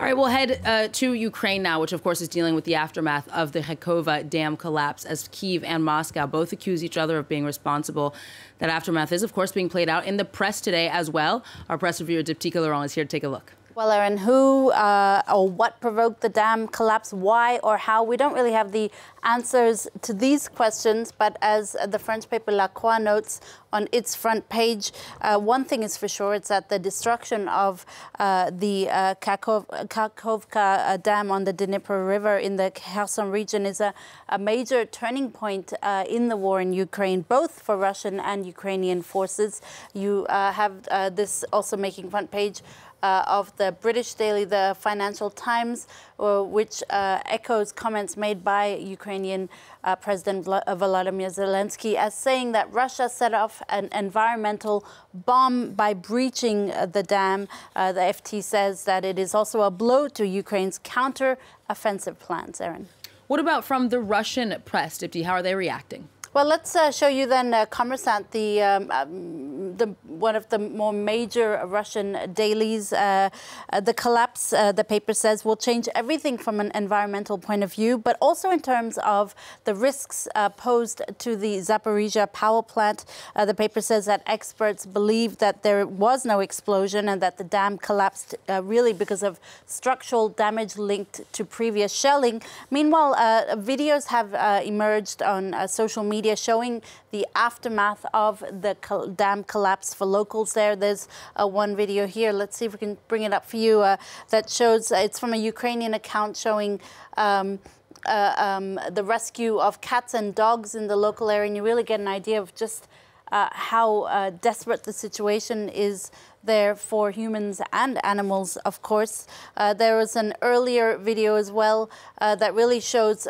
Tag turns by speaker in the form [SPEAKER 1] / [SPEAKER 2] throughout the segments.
[SPEAKER 1] All right, we'll head uh, to Ukraine now, which of course is dealing with the aftermath of the Kakhovka Dam collapse as Kiev and Moscow both accuse each other of being responsible. That aftermath is, of course, being played out in the press today as well. Our press reviewer, Dheepthika Laurent, is here to take a look.
[SPEAKER 2] Well, Erin, who uh, or what provoked the dam collapse, why or how? We don't really have the answers to these questions, but as the French paper La Croix notes on its front page, uh, one thing is for sure, it's that the destruction of uh, the uh, uh, Dam on the Dnieper River in the Kherson region is a, a major turning point uh, in the war in Ukraine, both for Russian and Ukrainian forces. You uh, have this also making front page uh, of the British daily, the Financial Times, uh, which uh, echoes comments made by Ukrainian uh, President Volodymyr Zelensky as saying that Russia set off an environmental bomb by breaching uh, the dam. Uh, the FT says that it is also a blow to Ukraine's counter-offensive plans. Erin.
[SPEAKER 1] What about from the Russian press, Dipti? How are they reacting?
[SPEAKER 2] Well, let's uh, show you then uh, Kommersant, the, um, um, the, one of the more major Russian dailies. Uh, uh the collapse, uh, the paper says, will change everything from an environmental point of view, but also in terms of the risks uh, posed to the Zaporizhia power plant. the paper says that experts believe that there was no explosion and that the dam collapsed really because of structural damage linked to previous shelling. Meanwhile, videos have emerged on social media media showing the aftermath of the dam collapse for locals there. There's uh, one video here. Let's see if we can bring it up for you uh, that shows uh, it's from a Ukrainian account showing. Um, uh, um, the rescue of cats and dogs in the local area, and you really get an idea of just uh, how uh, desperate the situation is there for humans and animals, of course. Uh, there was an earlier video as well uh, that really shows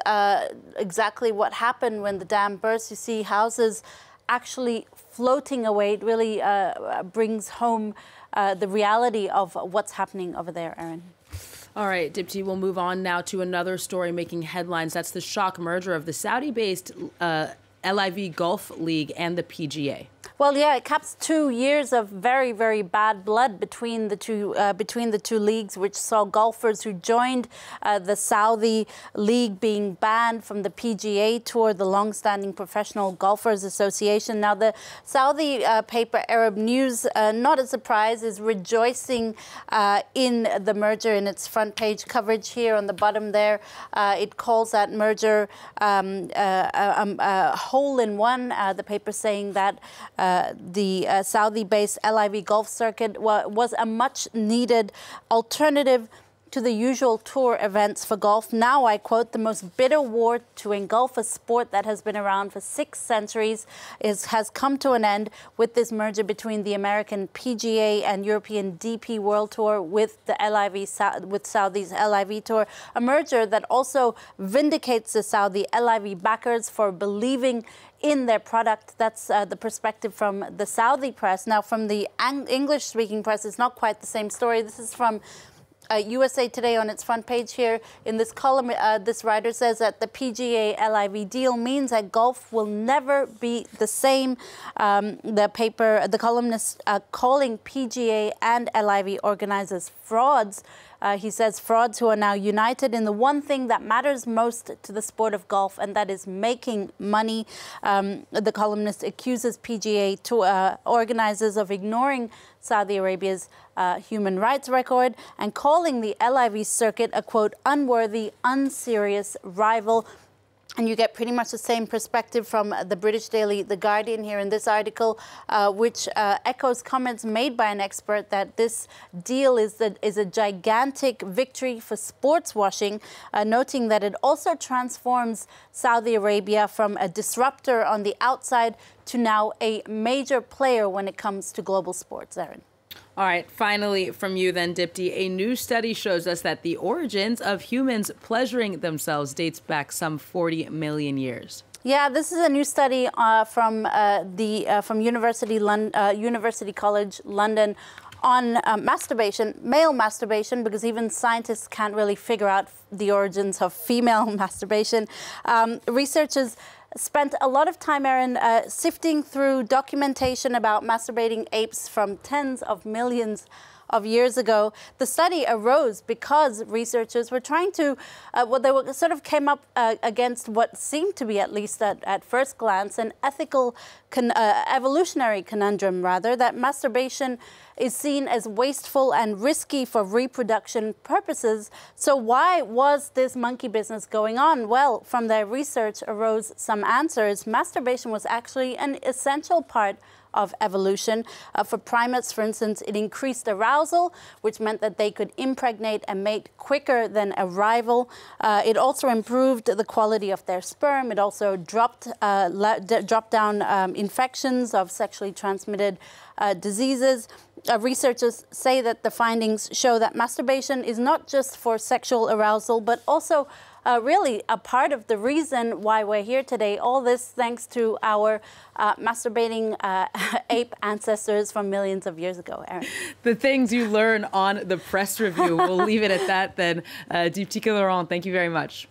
[SPEAKER 2] exactly what happened when the dam burst. You see houses actually floating away. It really uh, brings home the reality of what's happening over there, Erin.
[SPEAKER 1] All right, Dipti, we'll move on now to another story making headlines. That's the shock merger of the Saudi based uh, LIV Golf League and the PGA.
[SPEAKER 2] Well, yeah, it caps two years of very, very bad blood between the two uh, between the two leagues, which saw golfers who joined uh, the Saudi league being banned from the PGA Tour, the long-standing professional golfers association. Now, the Saudi uh, paper Arab News, uh, not a surprise, is rejoicing uh, in the merger in its front page coverage here on the bottom there. Uh, it calls that merger um, a, a, hole in one. the paper saying that. The uh, Saudi-based LIV Golf Circuit was a much-needed alternative to the usual tour events for golf. Now, I quote, the most bitter war to engulf a sport that has been around for six centuries is, has come to an end with this merger between the American PGA and European DP World Tour with the LIV, with Saudi's LIV Tour. A merger that also vindicates the Saudi LIV backers for believing in their product. That's uh, the perspective from the Saudi press. Now, from the English speaking press, it's not quite the same story. This is from uh, USA Today on its front page here in this column, uh, this writer says that the PGA LIV deal means that golf will never be the same. Um, the paper, the columnist uh, calling PGA and LIV organizers frauds. Uh, he says frauds who are now united in the one thing that matters most to the sport of golf, and that is making money. Um, the columnist accuses PGA to, uh, organizers of ignoring Saudi Arabia's uh, human rights record and calling the LIV circuit a quote unworthy, unserious rival. And you get pretty much the same perspective from the British daily The Guardian here in this article, uh, which uh, echoes comments made by an expert that this deal is, the, is a gigantic victory for sports washing, uh, noting that it also transforms Saudi Arabia from a disruptor on the outside to now a major player when it comes to global sports, Erin.
[SPEAKER 1] All right, finally from you then, Dipti. A new study shows us that the origins of humans pleasuring themselves dates back some 40 million years.
[SPEAKER 2] Yeah, this is a new study uh, from uh, the uh, from University Lon uh, University College London on uh, masturbation, male masturbation, because even scientists can't really figure out the origins of female masturbation. Um, researchers spent a lot of time, Erin, uh, sifting through documentation about masturbating apes from tens of millions of years ago. The study arose because researchers were trying to, uh, well, they were, sort of came up uh, against what seemed to be, at least at, at first glance, an ethical, con- uh, evolutionary conundrum, rather, that masturbation is seen as wasteful and risky for reproduction purposes. So, why was this monkey business going on? Well, from their research arose some answers. Masturbation was actually an essential part of evolution. Uh, for primates, for instance, it increased arousal, which meant that they could impregnate and mate quicker than a rival. Uh, it also improved the quality of their sperm. It also dropped, uh, dropped down um, infections of sexually transmitted uh, diseases. Uh, researchers say that the findings show that masturbation is not just for sexual arousal, but also uh, really a part of the reason why we're here today. All this thanks to our uh, masturbating uh, ape ancestors from millions of years ago, Erin.
[SPEAKER 1] The things you learn on the press review. we'll leave it at that then. Uh, Laurent, thank you very much.